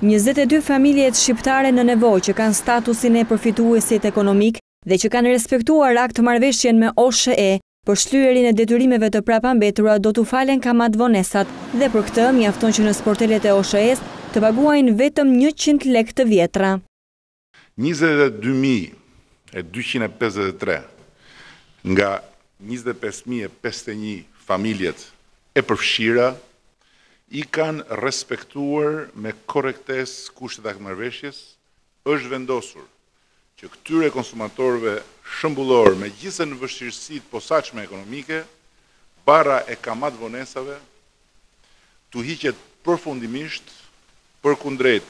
Njëzet e dy familjet shqiptare në nevojë që kanë statusin e përfituesit ekonomik dhe që kanë respektuar aktmarrëveshjen me OSHE për shlyerjen e detyrimeve të prapambetura do t'u falen kamatëvonesat dhe për këtë mjafton që në sportelet e OSHE-së të paguajnë vetëm njëqind lekë të vjetra. Njëzet e dy mijë e dyqind e pesëdhjetë e tre nga njëzet e pesë mijë e pesëdhjetë e një familjet e përfshira i kanë respektuar me korrektesë kushtet e aktmarrëveshjes, është vendosur që këtyre konsumatorëve shembullorë megjithëse në vështirësi të posaçme ekonomike, barra e kamatëvonesave t'u hiqet përfundimisht përkundrejt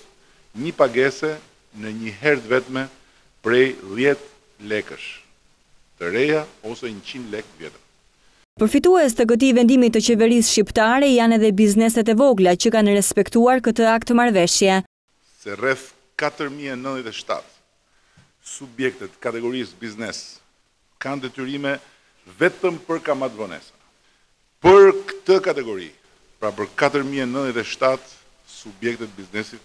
një pagese në një herë të vetme prej dhjetë lekësh të reja ose njëqind lekë të vjetra. Përfitues të këtij vendimi të qeverisë shqiptare janë edhe bizneset e vogla që kanë respektuar këtë aktmarrëveshje. se rreth katër mijë e nëntëdhjetë e shtatë subjekte të kategorisë biznes kanë detyrime vetëm për kamatëvonesa. Për këtë kategori, pra për katër mijë e nëntëdhjetë e shtatë subjekte të biznesit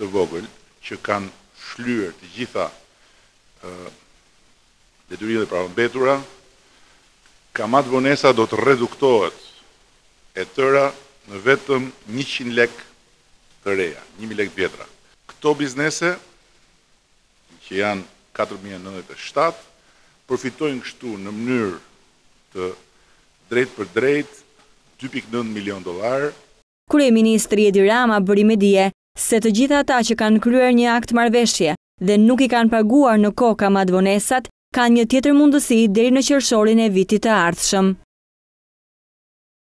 të vogël që kanë shlyer të gjitha Detyrimet e prapambetura, kamatëvonesa do të reduktohet e tëra në vetëm njëqind lekë të reja, një mijë lekë të vjetra. Këto biznese, që janë katër mijë e nëntëdhjetë e shtatë, përfitojnë kështu në mënyrë të drejtpërdrejtë dy pikë nëntë milionë dollarë. Kryeministri Edi Rama bëri me dije se të gjithë ata që kanë kryer një aktmarrëveshje dhe nuk i kanë paguar në kohë kamatëvonesat, kanë një tjetër mundësi deri në qershorin e vitit të ardhshëm.